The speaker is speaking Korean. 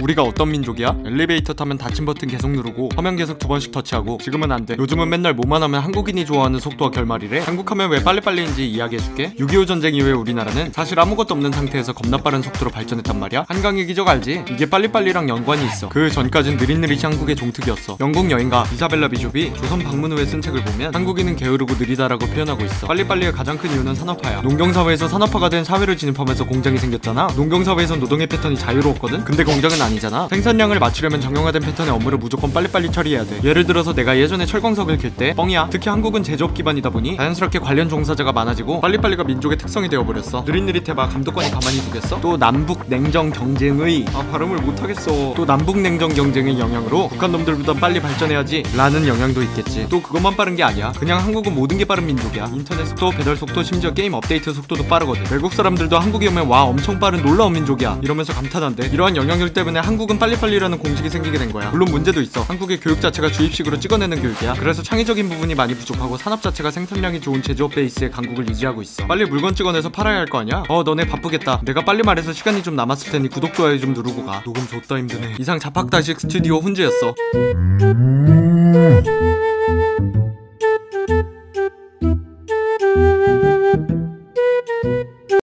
우리가 어떤 민족이야? 엘리베이터 타면 닫힌 버튼 계속 누르고 화면 계속 두 번씩 터치하고 지금은 안 돼. 요즘은 맨날 뭐만 하면 한국인이 좋아하는 속도와 결말이래. 한국하면 왜 빨리빨리인지 이야기해줄게. 6.25 전쟁 이후에 우리나라는 사실 아무것도 없는 상태에서 겁나 빠른 속도로 발전했단 말이야. 한강의 기적 알지? 이게 빨리빨리랑 연관이 있어. 그 전까진 느릿느릿이 한국의 종특이었어. 영국 여행가 이사벨라 비숍이 조선 방문 후에 쓴 책을 보면 한국인은 게으르고 느리다라고 표현하고 있어. 빨리빨리의 가장 큰 이유는 산업화야. 농경사회에서 산업화가 된 사회를 진입하면서 공장이 생겼잖아. 농경사회에선 노동의 패턴이 자유 로웠거든? 근데 공장은 아니잖아. 생산량을 맞추려면 정형화된 패턴의 업무를 무조건 빨리빨리 처리해야 돼. 예를 들어서 내가 예전에 철광석을 갤때 뻥이야. 특히 한국은 제조업 기반이다 보니 자연스럽게 관련 종사자가 많아지고 빨리빨리가 민족의 특성이 되어버렸어. 느릿느릿해봐. 감독관이 가만히 두겠어? 또 남북 냉정 경쟁의 아 발음을 못하겠어. 또 남북 냉정 경쟁의 영향으로 북한 놈들보다 빨리 발전해야지 라는 영향도 있겠지. 또 그것만 빠른 게 아니야. 그냥 한국은 모든 게 빠른 민족이야. 인터넷 속도, 배달 속도, 심지어 게임 업데이트 속도도 빠르거든. 외국 사람들도 한국에 오면 와 엄청 빠른 놀라운 민족이야. 이러면서 감탄 한대. 이러한 영향력 때문에 한국은 빨리빨리라는 공식이 생기게 된 거야. 물론 문제도 있어. 한국의 교육 자체가 주입식으로 찍어내는 교육이야. 그래서 창의적인 부분이 많이 부족하고 산업 자체가 생산량이 좋은 제조업 베이스의 강국을 유지하고 있어. 빨리 물건 찍어내서 팔아야 할 거 아니야? 어 너네 바쁘겠다. 내가 빨리 말해서 시간이 좀 남았을 테니 구독 좋아요 좀 누르고 가. 녹음 줬다 힘드네. 이상 잡학다식 스튜디오 훈즈였어.